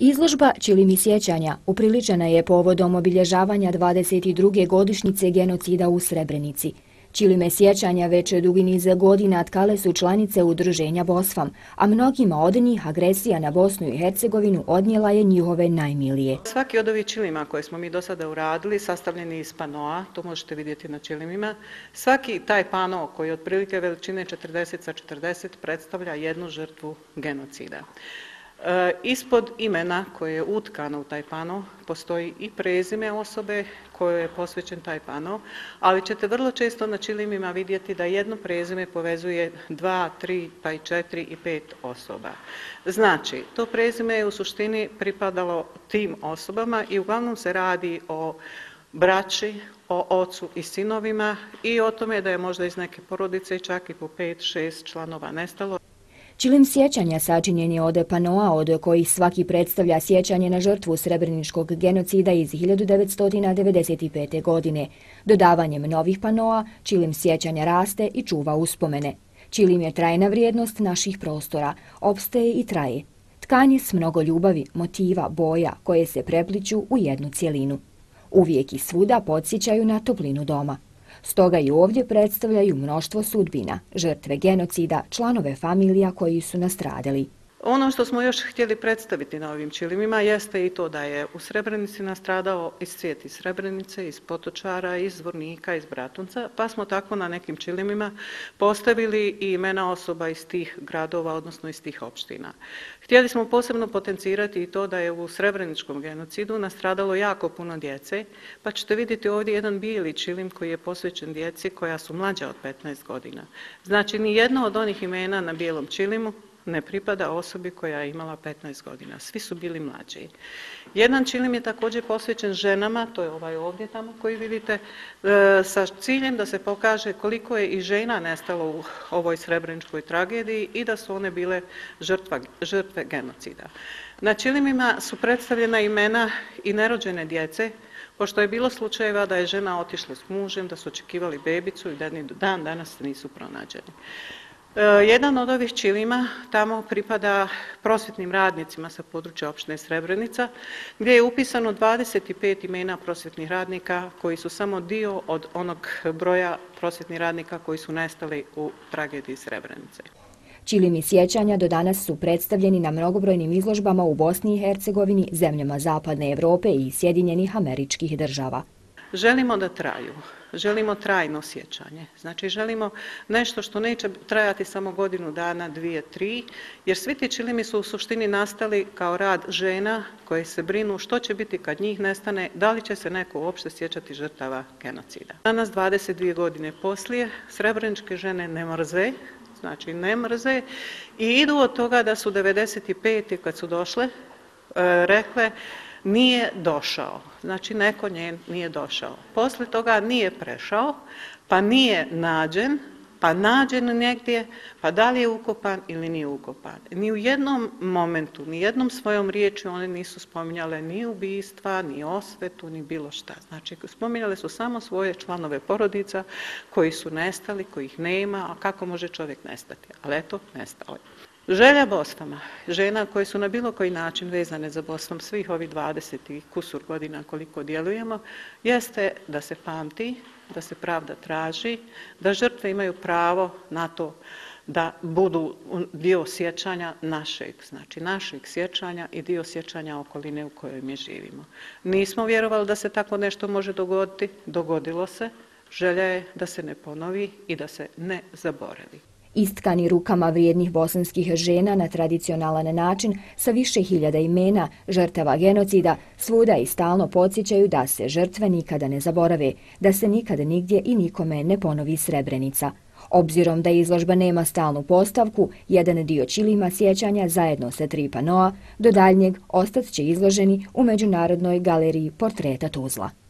Izložba Čilimi sjećanja upriličena je povodom obilježavanja 22. godišnjice genocida u Srebrenici. Čilime sjećanja već dugi niz godina tkale su članice udruženja Bosfam, a mnogima od njih agresija na Bosnu i Hercegovinu odnijela je njihove najmilije. Svaki od ovih čilima koje smo mi do sada uradili, sastavljeni iz panoa, to možete vidjeti na čilimima, svaki taj pano koji je otprilike veličine 40 sa 40 predstavlja jednu žrtvu genocida. E, ispod imena koje je utkano u taj pano postoji i prezime osobe kojoj je posvećen taj pano, ali ćete vrlo često na čilimima vidjeti da jedno prezime povezuje dva, tri, pa i četiri i pet osoba. Znači, to prezime je u suštini pripadalo tim osobama i uglavnom se radi o braći, o ocu i sinovima i o tome da je možda iz neke porodice čak i po pet, šest članova nestalo. Čilim sjećanja sačinjen je od panoa od kojih svaki predstavlja sjećanje na žrtvu srebreničkog genocida iz 1995. godine. Dodavanjem novih panoa Čilim sjećanja raste i čuva uspomene. Čilim je trajna vrijednost naših prostora, opstaje i traje. Tkanje s mnogo ljubavi, motiva, boja koje se prepliću u jednu cijelinu. Uvijek i svuda podsjećaju na toplinu doma. Stoga i ovdje predstavljaju mnoštvo sudbina, žrtve genocida, članove familija koji su nastradili. Ono što smo još htjeli predstaviti na ovim čilimima jeste i to da je u Srebrenici nastradao iz svijet iz Srebrenice, iz Potočara, iz Zvornika, iz Bratunca, pa smo tako na nekim čilimima postavili i imena osoba iz tih gradova, odnosno iz tih opština. Htjeli smo posebno potencirati i to da je u Srebreničkom genocidu nastradalo jako puno djece, pa ćete vidjeti ovdje jedan bijeli čilim koji je posvećen djeci koja su mlađa od 15 godina. Znači, ni jedno od onih imena na bijelom čilimu ne pripada osobi koja je imala 15 godina. Svi su bili mlađi. Jedan čilim je također posvećen ženama, to je ovaj ovdje tamo koji vidite, e, sa ciljem da se pokaže koliko je i žena nestalo u ovoj srebreničkoj tragediji i da su one bile žrtve genocida. Na čilimima su predstavljena imena i nerođene djece, pošto je bilo slučajeva da je žena otišla s mužem, da su očekivali bebicu i da ni dan danas nisu pronađeni. E, jedan od ovih čilima tamo pripada prosvjetnim radnicima sa područja opštine Srebrenica, gdje je upisano 25 imena prosvjetnih radnika koji su samo dio od onog broja prosvjetnih radnika koji su nestali u tragediji Srebrenice. Čilimi sjećanja do danas su predstavljeni na mnogobrojnim izložbama u Bosni i Hercegovini, zemljama Zapadne Evrope i Sjedinjenih američkih država. Želimo da traju, želimo trajno sjećanje. Znači želimo nešto što neće trajati samo godinu dana, dvije, tri, jer svi ti čilimi su u suštini nastali kao rad žena koje se brinu što će biti kad njih nestane, da li će se neko uopšte sjećati žrtava genocida. Danas, 22 godine poslije, srebreničke žene ne mrze, znači ne mrze i idu od toga da su 95. kad su došle, e, rekle nije došao. Znači, neko nje nije došao. Posle toga nije prešao, pa nije nađen, pa nađen negdje, pa da li je ukopan ili nije ukopan. Ni u jednom momentu, ni jednom svojom riječi one nisu spominjale ni ubijstva, ni osvetu, ni bilo šta. Znači, spominjale su samo svoje članove porodica koji su nestali, kojih nema, a kako može čovjek nestati? Ali eto, nestali. Želja Bosfama, žena koje su na bilo koji način vezane za Bosnom svih ovih 20 i kusur godina koliko djelujemo, jeste da se pamti, da se pravda traži, da žrtve imaju pravo na to da budu dio sjećanja našeg, znači našeg sjećanja i dio sjećanja okoline u kojoj mi živimo. Nismo vjerovali da se tako nešto može dogoditi, dogodilo se, želja je da se ne ponovi i da se ne zaboravi istkani rukama vrijednih bosanskih žena na tradicionalan način sa više hiljada imena žrtava genocida, svuda i stalno podsjećaju da se žrtve nikada ne zaborave, da se nikada nigdje i nikome ne ponovi Srebrenica. Obzirom da izložba nema stalnu postavku, jedan dio čilima sjećanja zajedno sa tri panoa, do daljnjeg ostat će izloženi u Međunarodnoj galeriji portreta Tuzla.